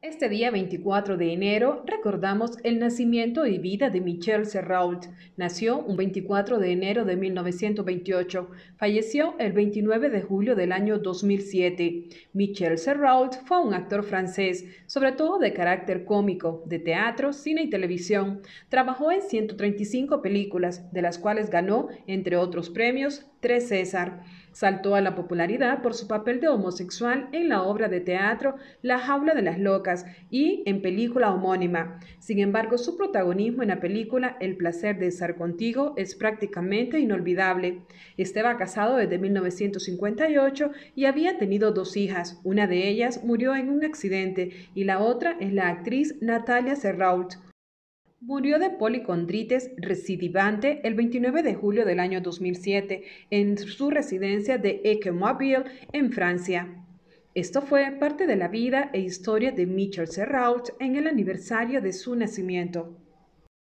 Este día 24 de enero recordamos el nacimiento y vida de Michel Serrault. Nació un 24 de enero de 1928. Falleció el 29 de julio del año 2007. Michel Serrault fue un actor francés, sobre todo de carácter cómico, de teatro, cine y televisión. Trabajó en 135 películas, de las cuales ganó, entre otros premios, tres César. Saltó a la popularidad por su papel de homosexual en la obra de teatro La jaula de las locas y en película homónima. Sin embargo, su protagonismo en la película El placer de estar contigo es prácticamente inolvidable. Estaba casado desde 1958 y había tenido dos hijas. Una de ellas murió en un accidente y la otra es la actriz Natalia Serrault. Murió de policondritis recidivante el 29 de julio del año 2007 en su residencia de Aix-Mobile, en Francia. Esto fue parte de la vida e historia de Michel Serrault en el aniversario de su nacimiento.